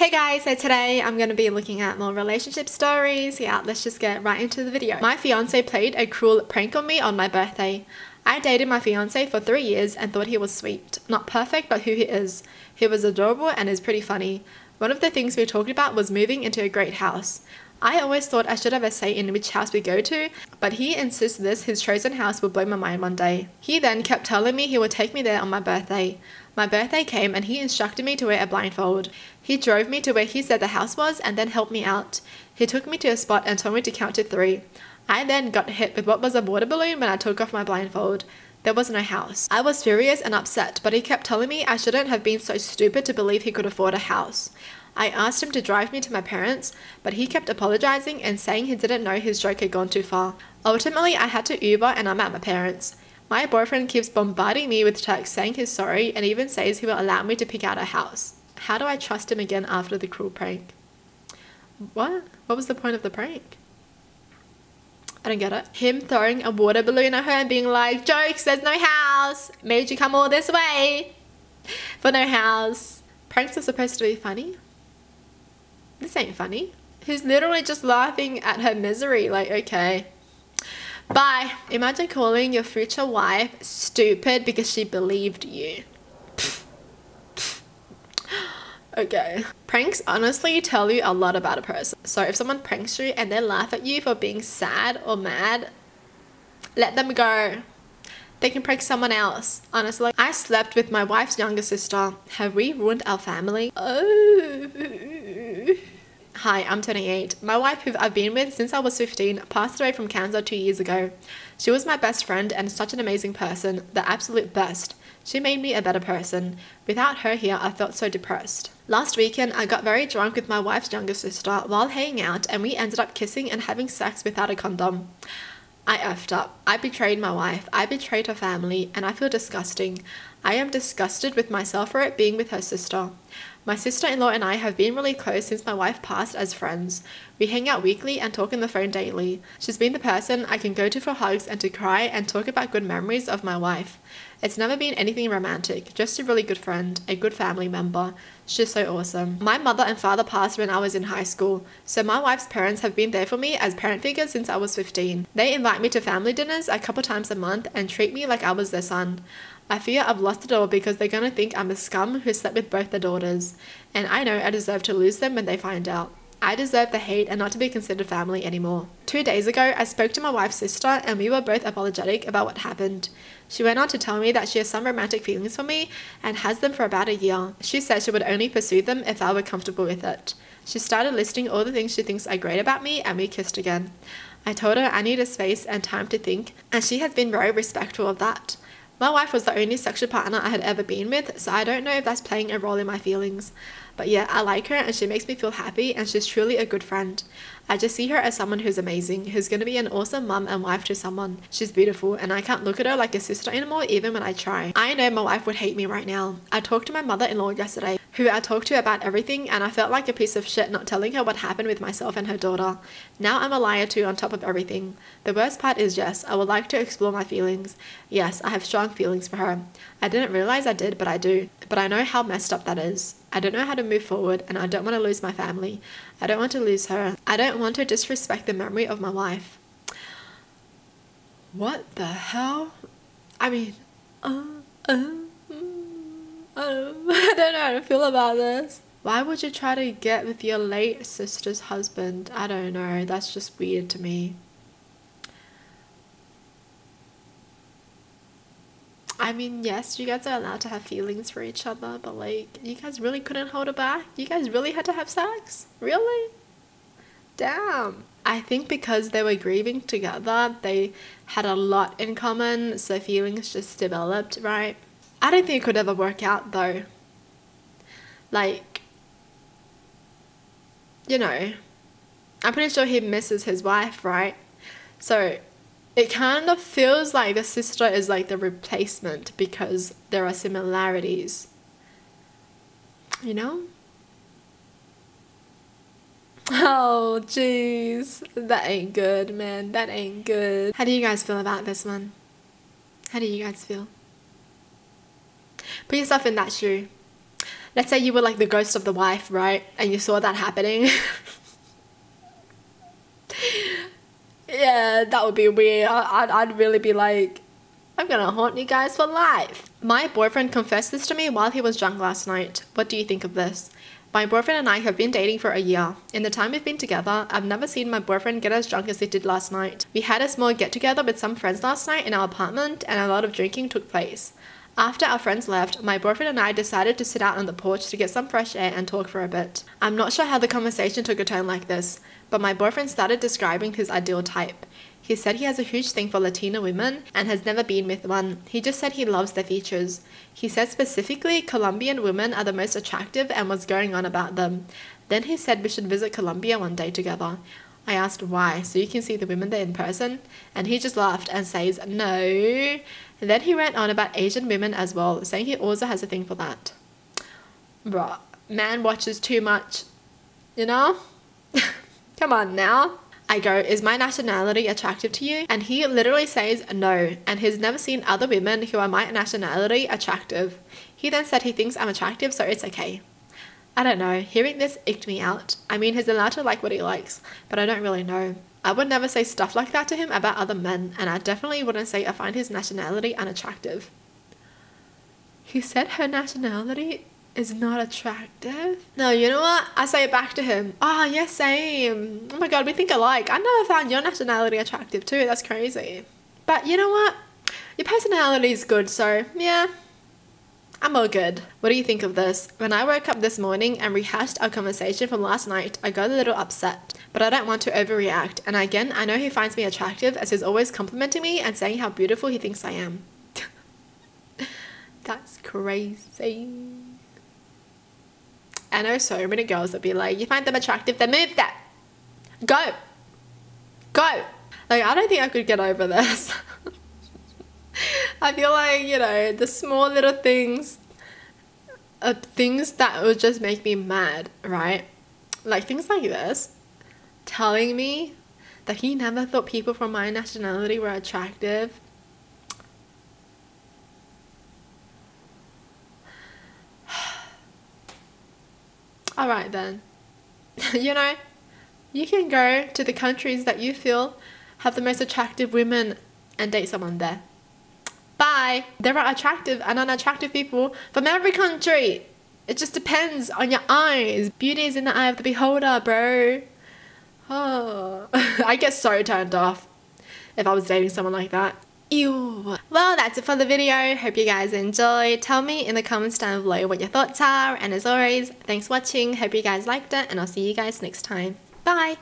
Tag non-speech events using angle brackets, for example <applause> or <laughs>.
Hey guys, so today I'm going to be looking at more relationship stories. Yeah, let's just get right into the video. My fiance played a cruel prank on me on my birthday. I dated my fiance for three years and thought he was sweet. Not perfect, but who he is. He was adorable and is pretty funny. One of the things we talked about was moving into a great house. I always thought I should have a say in which house we go to, but he insists this his chosen house will blow my mind one day. He then kept telling me he would take me there on my birthday. My birthday came and he instructed me to wear a blindfold. He drove me to where he said the house was and then helped me out. He took me to a spot and told me to count to three. I then got hit with what was a water balloon when I took off my blindfold. There was no house. I was furious and upset, but he kept telling me I shouldn't have been so stupid to believe he could afford a house. I asked him to drive me to my parents, but he kept apologizing and saying he didn't know his joke had gone too far. Ultimately, I had to Uber and I'm at my parents'. My boyfriend keeps bombarding me with texts saying he's sorry and even says he will allow me to pick out a house. How do I trust him again after the cruel prank? What? What was the point of the prank? I don't get it. Him throwing a water balloon at her and being like, jokes, there's no house. Made you come all this way for no house. Pranks are supposed to be funny. This ain't funny. He's literally just laughing at her misery. Like, okay. Bye. Imagine calling your future wife stupid because she believed you. <sighs> okay. Pranks honestly tell you a lot about a person. So if someone pranks you and they laugh at you for being sad or mad, let them go. They can prank someone else. Honestly, I slept with my wife's younger sister. Have we ruined our family? Oh. Hi, I'm 28. My wife, who I've been with since I was 15, passed away from cancer two years ago. She was my best friend and such an amazing person, the absolute best. She made me a better person. Without her here, I felt so depressed. Last weekend, I got very drunk with my wife's younger sister while hanging out, and we ended up kissing and having sex without a condom. I effed up. I betrayed my wife. I betrayed her family, and I feel disgusting. I am disgusted with myself for it being with her sister. My sister in law and I have been really close since my wife passed as friends. We hang out weekly and talk on the phone daily. She's been the person I can go to for hugs and to cry and talk about good memories of my wife. It's never been anything romantic, just a really good friend, a good family member. She's so awesome. My mother and father passed when I was in high school, so my wife's parents have been there for me as parent figures since I was 15. They invite me to family dinners a couple times a month and treat me like I was their son. I fear I've lost it all because they're gonna think I'm a scum who slept with both their daughters, and I know I deserve to lose them when they find out. I deserve the hate and not to be considered family anymore. Two days ago, I spoke to my wife's sister and we were both apologetic about what happened. She went on to tell me that she has some romantic feelings for me and has them for about a year. She said she would only pursue them if I were comfortable with it. She started listing all the things she thinks are great about me and we kissed again. I told her I need a space and time to think, and she has been very respectful of that. My wife was the only sexual partner I had ever been with, so I don't know if that's playing a role in my feelings. But yeah, I like her and she makes me feel happy and she's truly a good friend. I just see her as someone who's amazing, who's going to be an awesome mum and wife to someone. She's beautiful and I can't look at her like a sister anymore even when I try. I know my wife would hate me right now. I talked to my mother-in-law yesterday, who I talked to about everything and I felt like a piece of shit not telling her what happened with myself and her daughter. Now I'm a liar too on top of everything. The worst part is yes, I would like to explore my feelings. Yes, I have strong feelings for her. I didn't realize I did, but I do. But I know how messed up that is. I don't know how to move forward and I don't want to lose my family. I don't want to lose her. I don't want to disrespect the memory of my wife. What the hell? I mean, uh, uh, uh, <laughs> I don't know how to feel about this. Why would you try to get with your late sister's husband? I don't know. That's just weird to me. I mean, yes, you guys are allowed to have feelings for each other, but like, you guys really couldn't hold it back? You guys really had to have sex? Really? Damn. I think because they were grieving together, they had a lot in common, so feelings just developed, right? I don't think it could ever work out though. Like, you know, I'm pretty sure he misses his wife, right? So it kind of feels like the sister is like the replacement because there are similarities. You know? Oh, jeez. That ain't good, man. That ain't good. How do you guys feel about this one? How do you guys feel? Put yourself in that shoe. let's say you were like the ghost of the wife, right? And you saw that happening. <laughs> yeah, that would be weird. I'd, I'd really be like, I'm gonna haunt you guys for life. My boyfriend confessed this to me while he was drunk last night. What do you think of this? My boyfriend and I have been dating for a year. In the time we've been together, I've never seen my boyfriend get as drunk as he did last night. We had a small get together with some friends last night in our apartment, and a lot of drinking took place. After our friends left, my boyfriend and I decided to sit out on the porch to get some fresh air and talk for a bit. I'm not sure how the conversation took a turn like this, but my boyfriend started describing his ideal type. He said he has a huge thing for Latina women and has never been with one. He just said he loves their features. He said specifically Colombian women are the most attractive and was going on about them. Then he said we should visit Colombia one day together. I asked why, so you can see the women there in person, and he just laughed and says no. And then he went on about Asian women as well, saying he also has a thing for that. Bruh, man watches too much, you know? <laughs> Come on now. I go, Is my nationality attractive to you? And he literally says no, and he's never seen other women who are my nationality attractive. He then said he thinks I'm attractive, so it's okay. I don't know, hearing this icked me out. I mean, he's allowed to like what he likes, but I don't really know. I would never say stuff like that to him about other men, and I definitely wouldn't say I find his nationality unattractive. He said her nationality is not attractive. No, you know what? I say it back to him. Ah, oh, yeah, same. Oh my god, we think alike. I never found your nationality attractive too. That's crazy. But you know what? Your personality is good, so yeah. I'm all good. What do you think of this? When I woke up this morning and rehashed our conversation from last night, I got a little upset. But I don't want to overreact, and again, I know he finds me attractive as he's always complimenting me and saying how beautiful he thinks I am. <laughs> That's crazy. I know so many girls that be like, you find them attractive, then move that. Go. Go. Like, I don't think I could get over this. <laughs> I feel like, you know, the small little things are things that would just make me mad, right? Like things like this telling me that he never thought people from my nationality were attractive <sighs> all right then. <laughs> you know, you can go to the countries that you feel have the most attractive women and date someone there. Bye. There are attractive and unattractive people from every country. It just depends on your eyes. Beauty is in the eye of the beholder, bro. Oh, <laughs> I get so turned off if I was dating someone like that. Ew. Well, that's it for the video. Hope you guys enjoyed. Tell me in the comments down below what your thoughts are. And as always, thanks for watching. Hope you guys liked it. And I'll see you guys next time. Bye.